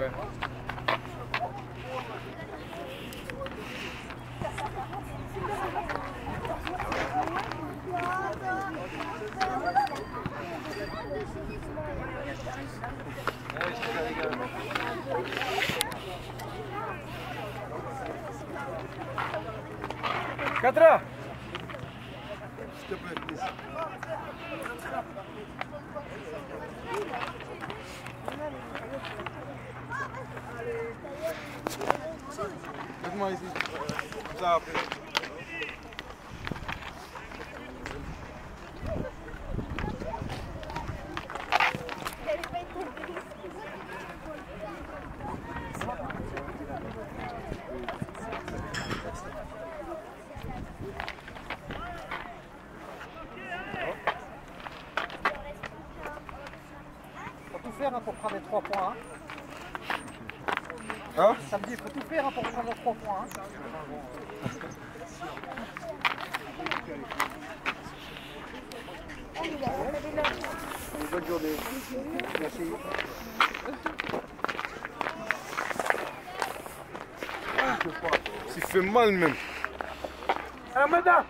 такое. Катра! Что, блядь, Faites-moi ici. Ça tout faire hein, pour prendre les trois points. Hein. Hein Samedi, il faut tout faire hein, pour prendre les trois points. Hein. Bonne journée. Merci. Ça fait mal même. Ah, Ah, madame